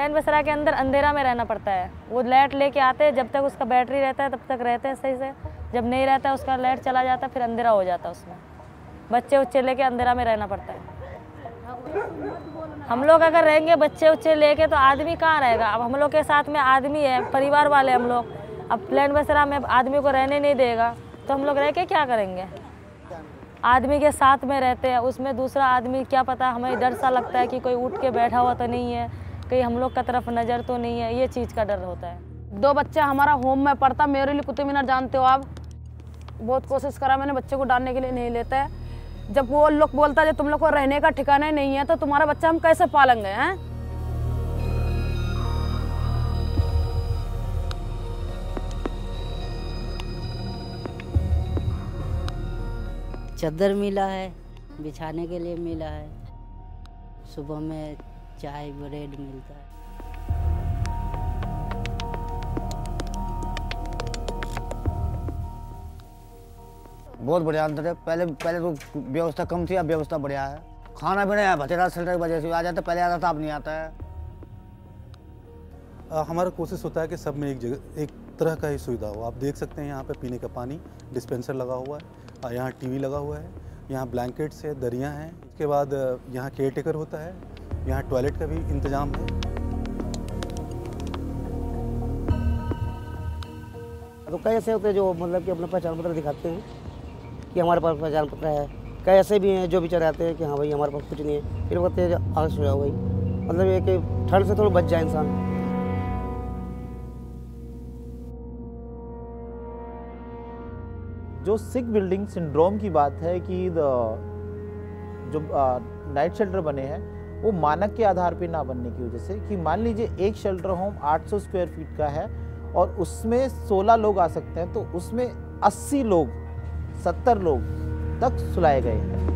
Land Basra के अंदर अंधेरा में रहना पड़ता है। वो लाइट लेके आते हैं, जब तक उसका बैटरी रहता है, तब तक रहते हैं सही से। जब नहीं रहता है, उसका लाइट चला जाता है, फिर अंधेरा हो जाता है उसमें। बच्चे उच्चे लेके अंधेरा में रहना पड़ता है। हम लोग अगर रहेंगे बच्चे उच्चे लेके तो आदमी कहाँ रहेगा? अब हम लोग के साथ में आदमी है, परिवार वाले हम लोग। अब प्लेन बसरा में आदमी को रहने नहीं देगा तो हम लोग रह के क्या करेंगे? आदमी के साथ में रहते हैं, उसमें दूसरा आदमी क्या पता, हमें डर सा लगता है कि कोई उठ के बैठा हुआ तो नहीं है। कहीं हम लोग का तरफ़ नज़र तो नहीं है, ये चीज़ का डर होता है। दो बच्चा हमारा होम में पढ़ता, मेरे लिए कुतुब मीनार जानते हो आप? बहुत कोशिश करा मैंने, बच्चे को डालने के लिए नहीं लेता है। जब वो लोग बोलता है तुम लोग को रहने का ठिकाना ही नहीं है तो तुम्हारा बच्चा हम कैसे पालेंगे, हैं? चादर मिला है, बिछाने के लिए मिला है। सुबह में चाय ब्रेड मिलता है। बहुत बढ़िया अंतर है। पहले पहले तो व्यवस्था कम थी अब व्यवस्था बढ़िया है। खाना भी नहीं भतेरा सिलेंडर की वजह से आ जाता पहले आता था अब नहीं आता है। आ, हमारा कोशिश होता है कि सब में एक जगह एक तरह का ही सुविधा हो। आप देख सकते हैं यहाँ पे पीने का पानी डिस्पेंसर लगा हुआ है यहाँ टीवी लगा हुआ है यहाँ ब्लैंकेट्स है दरियाँ हैं इसके बाद यहाँ केयर टेकर होता है यहाँ टॉयलेट का भी इंतज़ाम है। तो कई ऐसे होते हैं जो मतलब कि अपना पहचान पत्र दिखाते हैं कि हमारे पास पहचान पत्र है। कई ऐसे भी हैं जो बेचारे आते हैं कि हाँ भाई हमारे पास कुछ नहीं है। फिर वो कहते हैं आगे सो जाओ भाई। मतलब ये कि ठंड से थोड़ा बच जाए इंसान। जो सिक बिल्डिंग सिंड्रोम की बात है कि द- जो नाइट शेल्टर बने हैं वो मानक के आधार पर ना बनने की वजह से कि मान लीजिए एक शेल्टर होम 800 स्क्वायर फीट का है और उसमें 16 लोग आ सकते हैं तो उसमें 80 लोग 70 लोग तक सुलाए गए हैं।